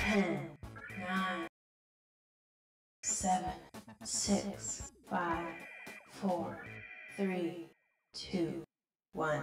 Ten, nine, seven, six, five, four, three, two, one.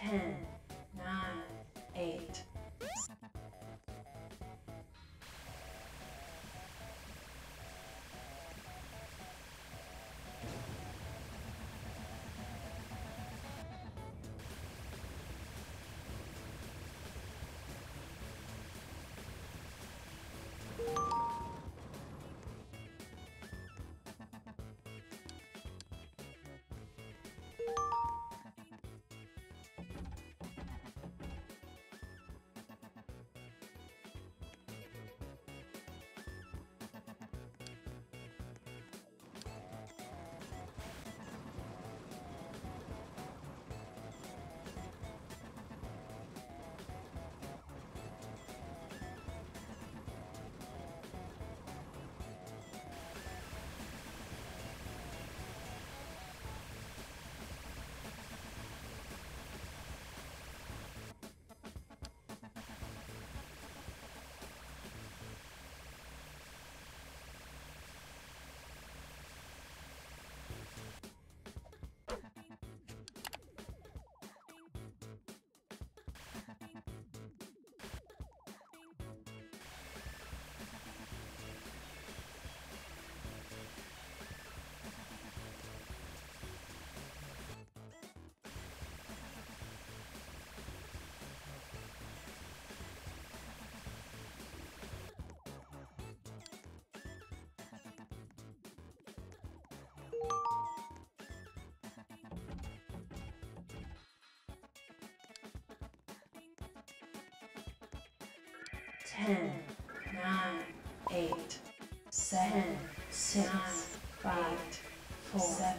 10. 10, 9, 8, 7, 6, 5, 4, 7,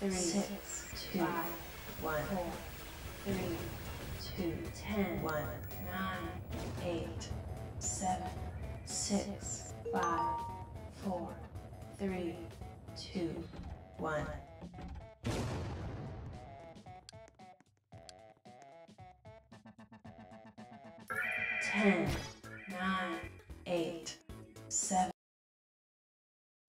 3, 6, 2, 1, 4, 3, 2, 10, 1, 9, 8, 7, 6, 5, 4, 3, 2, 1. Ten.